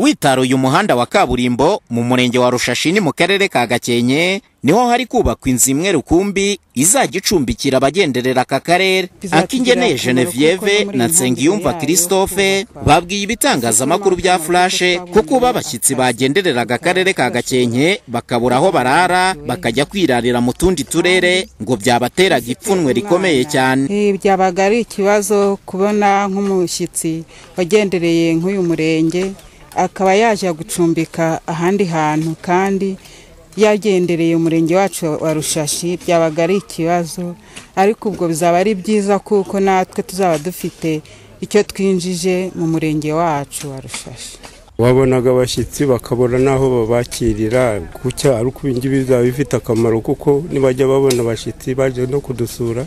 witaruye umuhanda wa kaburimbo mu murenge wa rushashi ni mu karere ka gakenke ni ho hari kubakwa inzu imwe rukumbi izajya icumbikira abagenderera aka karere. Akingeneye genevieve na nsengiyumva christophe babwiye ibitangazamakuru bya furashe ko kuba abashyitsi bagendereraga akarere ka gakenke bakabura aho barara bakajya kwirarira mu tundi turere ngo byabateraga ipfunwe rikomeye cyane. Byabaga ari ikibazo kubona nk'umushyitsi wagendereye nk'uyu murenge. Akaba yajya gucumbika ahandi hantu kandi yagendereye umurenge wacu wa rushashi. Byabaga ari ikibazo ariko ubwo bizaba ari byiza kuko natwe tuzaba dufite icyo twinjije mu murenge wacu wa rushashi. Wabonaga abashyitsi bakabona n'aho babakirira gutya ariko ibi ngibi bizaba bifite akamaro kuko nibajya babona abashyitsi baje no kudusura.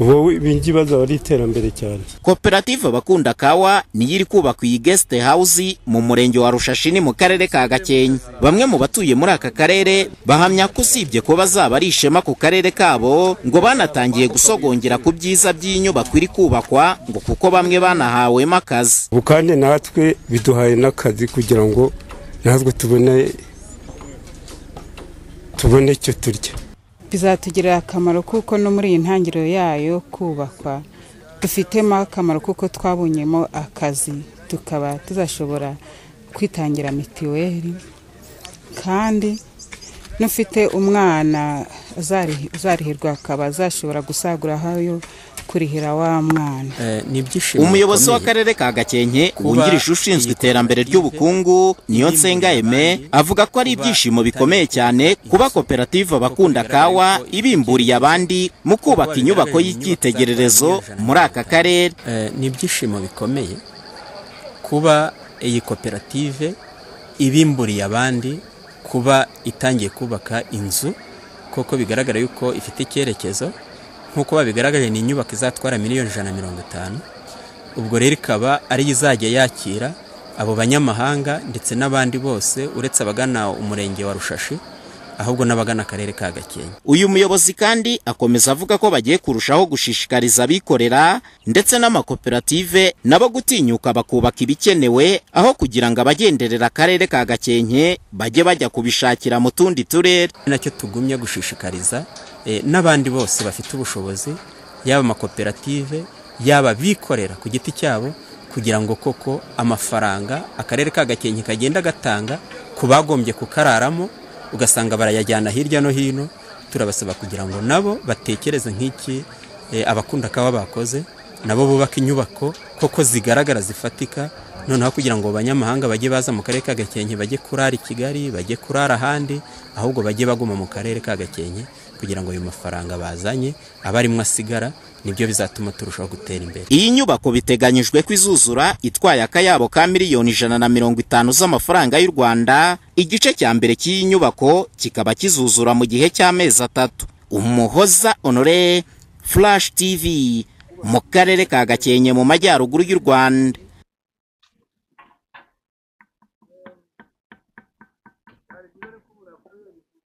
Ubu ibi ngibi bazaba ari iterambere cyane. Koperative abakunda kawa niyo iri kubaka iyi gesite hawuzi mu murenge wa rushashi ni mu karere ka gakenke. Bamwe mu batuye muri aka karere bahamya ko usibye ko bazaba ari ishema ku karere kabo ngo banatangiye gusogongera ku byiza by'inyubako iri kubakwa ngo kuko bamwe banahawemo akazi. Ubu kandi natwe biduhaye n'akazi kugira ngo natwe tubone tubone icyo turya. Bizatugirira akamaro kuko no muri iyi ntangiriro yayo kubakwa dufitemo akamaro kuko twabonyemo akazi tukaba tuzashobora kwitangira mituweli kandi n'ufite umwana uzarihirwa akaba azashobora gusaguraho kurihira wa mwana. Umuyobozi w'akarere ka gakenke wungirije ushinzwe iterambere ry'ubukungu niyo nsenga eme avuga ko ari ibyishimo bikomeye cyane kuba koperative abakunda kawa ibimburiye abandi mu kubaka inyubako y'icyitegererezo muri aka karere. Ni ibyishimo bikomeye kuba iyi koperative ibimburiye abandi kuba itangiye kubaka inzu koko bigaragara yuko ifite icyerekezo nk'uko babigaragaje ni inyubako izatwara miliyoni ijana na mirongo itanu. Ubwo rero ikaba ariyo izajya yakira abo banyamahanga ndetse n'abandi bose uretse abagana umurenge wa rushashi. Ahubwo n'abagana akarere ka gakenke. Uyu muyobozi kandi akomeza avuga ko bagiye kurushaho gushishikariza abikorera ndetse n'amakoperative nabo gutinyuka bakubaka ibikenewe aho kugira ngo abagenderera akarere ka gakenke bajye bajya kubishakira mu tundi turere. Nacyo tugumye gushishikariza n'abandi bose bafite ubushobozi yaba amakoperative yaba abikorera ku giti cyabo kugira ngo koko amafaranga akarere ka gakenke kagenda gatanga ku bagombye kukararamo ugasanga barayajyana hirya no hino turabasaba kugira ngo nabo batekereze nk'iki abakunda kaba bakoze nabo bubaka inyubako koko zigaragara zifatika noneho kugira ngo abanyamahanga bajye baza mu karere ka gakenke bajye kurara i kigali bajye kurara ahandi ahubwo bajye baguma mu karere ka gakenke kugira ngo ayo mafaranga bazanye abe arimo asigara ni byo bizatuma turushaho gutera imbere. Iyi nyubako biteganyijwe ko izuzura itwaye akayabo ka miliyoni ijana na mirongo itanu z'amafaranga y'u rwanda igice cya mbere cy'iyi nyubako kikaba kizuzura mu gihe cy'amezi atatu. Umuhoza honore flash tv mu karere ka gakenke mu majyaruguru y'u rwanda.